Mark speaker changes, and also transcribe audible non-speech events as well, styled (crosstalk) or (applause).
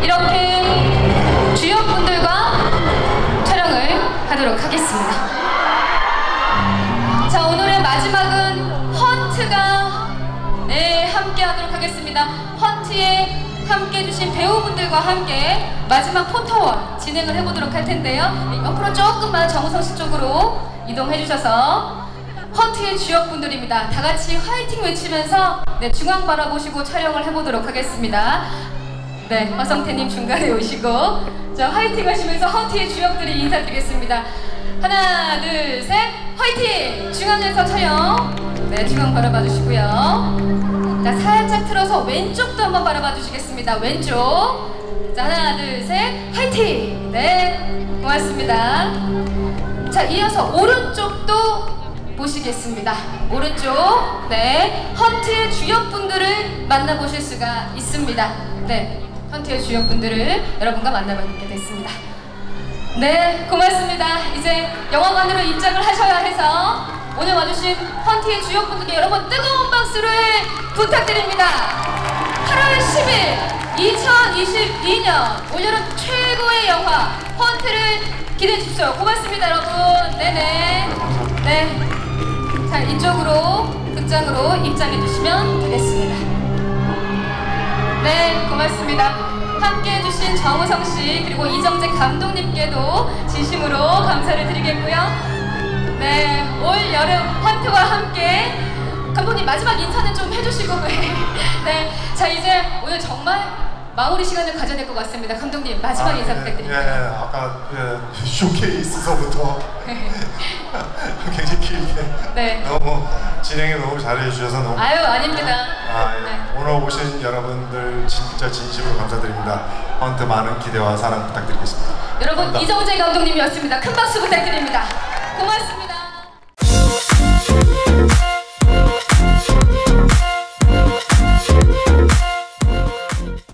Speaker 1: 이렇게 주연 분들과 촬영을 하도록 하겠습니다. 자, 오늘의 마지막은 헌트가 네, 함께 하도록 하겠습니다. 헌트에 함께 해주신 배우분들과 함께 마지막 포토원 진행을 해보도록 할 텐데요. 네, 옆으로 조금만 정우성 씨 쪽으로 이동해 주셔서 헌트의 주역분들입니다. 다 같이 화이팅 외치면서 네, 중앙 바라보시고 촬영을 해보도록 하겠습니다. 네, 허성태님 중간에 오시고 자 화이팅 하시면서 헌트의 주역들이 인사드리겠습니다. 하나, 둘, 셋, 화이팅! 중앙에서 촬영. 네, 중앙 바라봐 주시고요. 자, 살짝 틀어서 왼쪽도 한번 바라봐 주시겠습니다. 왼쪽. 자, 하나, 둘, 셋, 화이팅! 네, 고맙습니다. 자, 이어서 오른쪽도 보시겠습니다. 오른쪽, 네, 헌트의 주역분들을 만나보실 수가 있습니다. 네, 헌트의 주역분들을 여러분과 만나뵙게 됐습니다. 네, 고맙습니다. 이제 영화관으로 입장을 하셔야 해서 오늘 와주신 헌트의 주역분들께 여러분 뜨거운 박수를 부탁드립니다. 8월 10일 2022년 올여름 최고의 영화 헌트를 기대해 주십시오. 고맙습니다, 여러분. 네네. 네. 자, 이쪽으로 극장으로 입장해 주시면 되겠습니다. 네, 고맙습니다. 함께 해주신 정우성 씨 그리고 이정재 감독님께도 진심으로 감사를 드리겠고요. 네, 올 여름 헌트와 함께 감독님 마지막 인사는 좀 해주시고 (laughs) 네, 자 이제 오늘 정말 마무리 시간을 가져야 될것 같습니다. 감독님 마지막 인사
Speaker 2: 예,
Speaker 1: 부탁드립니다.
Speaker 2: 예, 아까 예, 쇼케이스서부터 (laughs) 굉장히 길게 (laughs)
Speaker 1: 네.
Speaker 2: 너무 진행에 너무 잘해 주셔서 너무
Speaker 1: 아유 아닙니다.
Speaker 2: 아, 예.
Speaker 1: 네.
Speaker 2: 오늘 오신 여러분들 진짜 진심으로 감사드립니다. 헌트 많은 기대와 사랑 부탁드리겠습니다.
Speaker 1: 여러분
Speaker 2: 감사합니다.
Speaker 1: 이정재 감독님이었습니다. 큰 박수 부탁드립니다. 고맙습니다.